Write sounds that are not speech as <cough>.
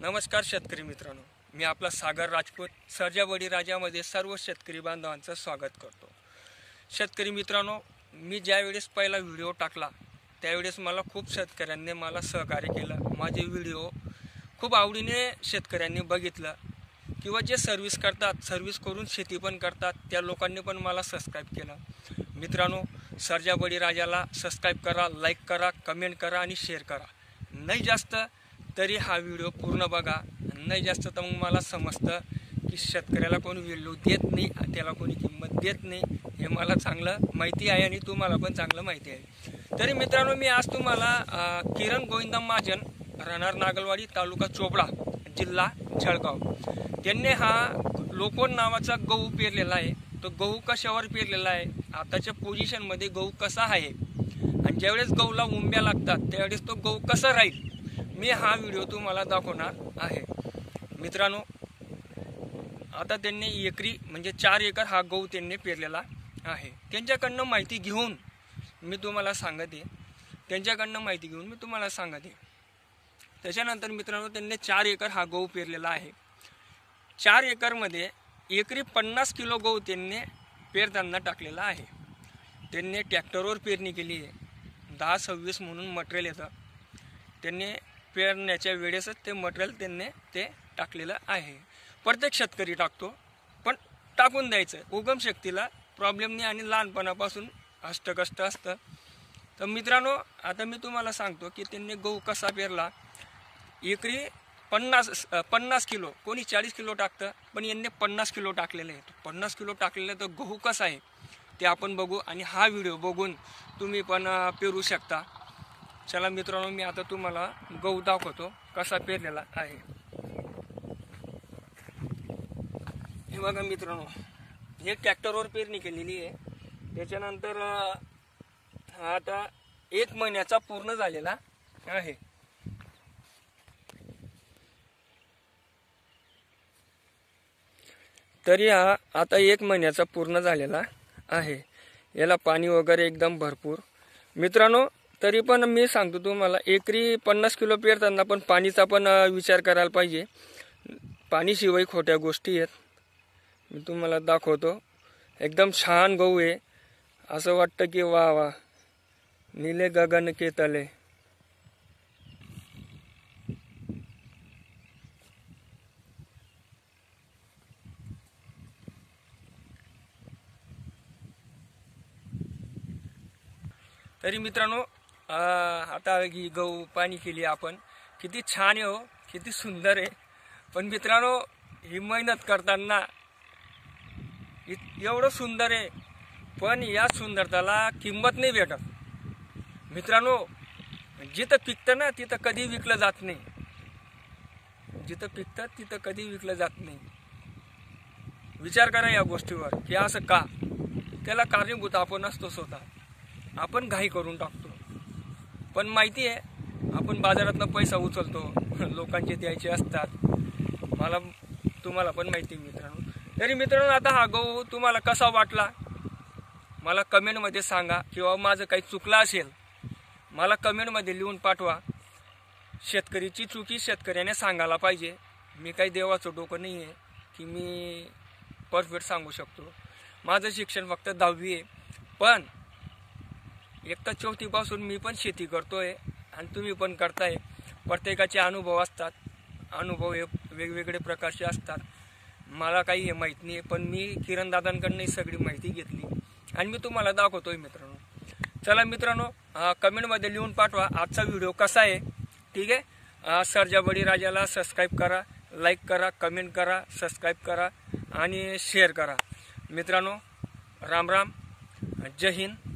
नमस्कार शेतकरी मित्रांनो. मी आपला सागर राजपूत सर्जाबडी राजामध्ये सर्व शेतकरी बांधवांचं स्वागत करतो. शेतकरी मित्रांनो मी ज्यावेळेस पहिला व्हिडिओ टाकला त्यावेळेस मला खूप शेतकऱ्यांनी मला सहकार्य केलं. माझे व्हिडिओ खूप आवडीने शेतकऱ्यांनी बघितलं. किंवा जे सर्व्हिस करतात सर्व्हिस करून शेती पण करतात त्या लोकांनी पण मला सबस्क्राईब केलं. मित्रांनो सर्जाबडी राजाला सबस्क्राईब करा लाईक करा कमेंट करा आणि शेअर करा. नाही जास्त तरी हा व्हिडिओ पूर्ण बघा. नाही जास्त तर मग मला समजतं की शेतकऱ्याला कोणी व्हॅल्यू देत नाही त्याला कोणी किंमत देत नाही हे मला चांगलं माहिती आहे आणि तुम्हाला पण चांगलं माहिती आहे. तरी मित्रांनो मी आज तुम्हाला किरण गोविंदम महाजन राहणार नागलवाडी तालुका चोपडा जिल्हा जळगाव. त्यांनी हा लोकोन नावाचा गहू पेरलेला आहे. तो गहू कशावर पेरलेला आहे? आताच्या पोझिशनमध्ये गहू कसा आहे? आणि ज्यावेळेस गहूला उंब्या लागतात त्यावेळेस तो गहू कसा राहील? मी हा व्हिडिओ तुम्हाला दाखवणार आहे. मित्रांनो आता त्यांनी एकरी म्हणजे चार एकर हा गहू त्यांनी पेरलेला आहे. त्यांच्याकडनं माहिती घेऊन मी तुम्हाला सांगत. आहे त्यांच्याकडनं माहिती घेऊन मी तुम्हाला सांगत. आहे त्याच्यानंतर मित्रांनो त्यांनी चार एकर हा गहू पेरलेला आहे. चार एकरमध्ये एकरी पन्नास किलो गहू त्यांनी पेरताना टाकलेला आहे. त्यांनी ट्रॅक्टरवर पेरणी केली आहे. दहा सव्वीस म्हणून मटेरियल येतं. त्यांनी पेरण्याच्या वेळेसच ते मटेरियल त्यांनी ते टाकलेलं आहे. प्रत्येक शेतकरी टाकतो पण टाकून द्यायचं. उगम शक्तीला प्रॉब्लेम नाही आणि लहानपणापासून अष्टकष्ट असतं. तर मित्रांनो आता मी तुम्हाला सांगतो की त्यांनी गहू कसा पेरला. एकरी पन्नास पन्नास किलो कोणी चाळीस किलो टाकतं पण यांनी पन्नास किलो टाकलेलं आहे पन्नास किलो टाकलेलं तर गहू कसा आहे ते आपण बघू आणि हा व्हिडिओ बघून तुम्ही पण पेरू शकता. चला मित्रांनो मी आता तुम्हाला गहू दाखवतो कसा पेरलेला आहे. हे बघा मित्रांनो हे ट्रॅक्टरवर पेरणी केलेली आहे. त्याच्यानंतर आता एक महिन्याचा पूर्ण झालेला आहे. तरी हा आता एक महिन्याचा पूर्ण झालेला आहे. याला पाणी वगैरे एकदम भरपूर. मित्रांनो तरी पण मी सांगतो तुम्हाला एकरी पन्नास किलो पेरताना पण पाणीचा पण विचार करायला पाहिजे. पाणीशिवाय खोट्या गोष्टी आहेत. मी तुम्हाला दाखवतो. एकदम छान गहू आहे. असं वाटतं की वा वा. निले गगन केतले. तरी मित्रांनो आता ही गहू पाणी केली आपण. किती छान आहे हो किती सुंदर आहे. पण मित्रांनो ही मेहनत करताना एवढं सुंदर आहे पण या सुंदरताला किंमत नाही भेटत. मित्रांनो जिथं पिकतं ना तिथं कधी विकलं जात नाही. जिथं पिकतं तिथं कधी विकलं जात नाही. विचार करा या गोष्टीवर की असं का? त्याला कारणीभूत आपण असतो स्वतः. आपण घाई करून टाकतो. पण माहिती आहे आपण बाजारातनं पैसा उचलतो <laughs> लोकांचे द्यायचे असतात. मला तुम्हाला पण माहिती आहे मित्रांनो. तरी मित्रांनो आता हा गहू तुम्हाला कसा वाटला? मला कमेंटमध्ये सांगा किंवा माझं काही चुकलं असेल मला कमेंटमध्ये लिहून पाठवा. शेतकरीची चुकी शेतकऱ्याने सांगायला पाहिजे. मी काही देवाचं डोकं नाही आहे की मी परफेक्ट सांगू शकतो. माझं शिक्षण फक्त दहावी आहे. पण एक तर चौथीपासून मी पण शेती करतो आहे आणि तुम्ही पण करताय. प्रत्येकाचे अनुभव असतात. अनुभव हे वेगवेगळे प्रकारचे असतात. मला काही हे माहीत नाही पण मी किरणदादांकडनं ही सगळी माहिती घेतली. आणि मी तुम्हाला दाखवतोय मित्रांनो. चला मित्रांनो कमेंटमध्ये लिहून पाठवा आजचा व्हिडिओ कसा आहे. ठीक आहे? अं, राजाला सबस्क्राईब करा लाईक करा कमेंट करा सबस्क्राईब करा आणि शेअर करा. मित्रांनो राम राम. जय हिंद.